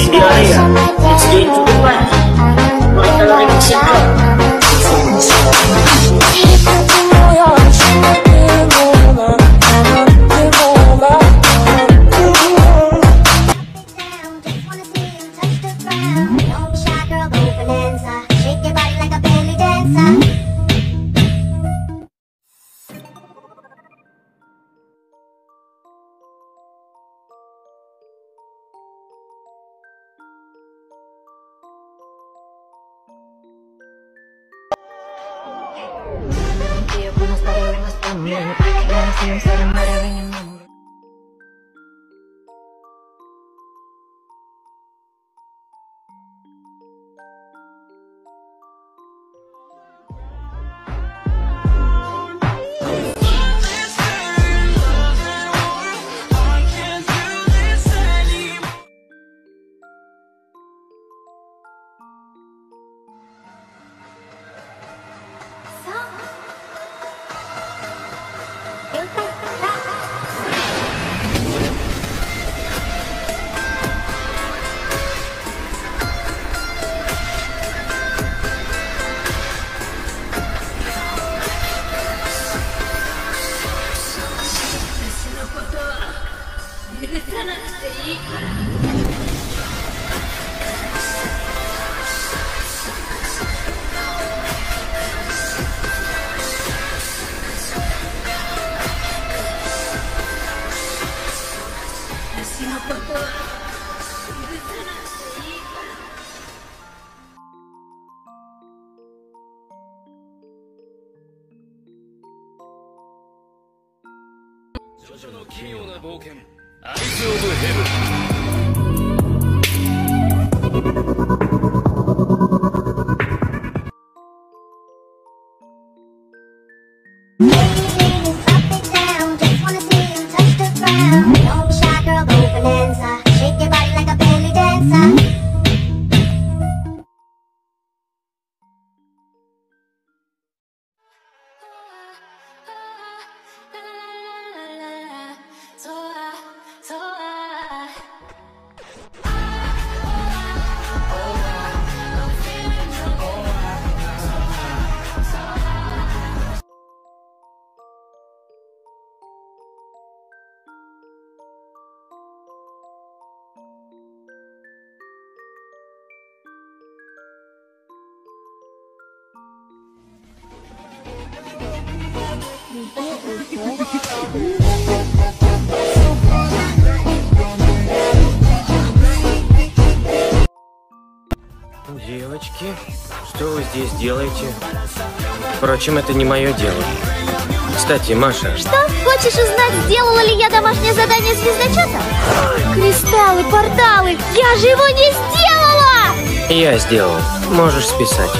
你家嘞呀？你自己做。yeah. Now see seems that I'm ジョジョの奇妙な冒険。アイズ・オブ・ヘブン Девочки, что вы здесь делаете? Впрочем, это не мое дело. Кстати, Маша, Что? Хочешь узнать, сделала ли я домашнее задание звездочета? Кристаллы, порталы! Я же его не сделала! я сделал. Можешь списать.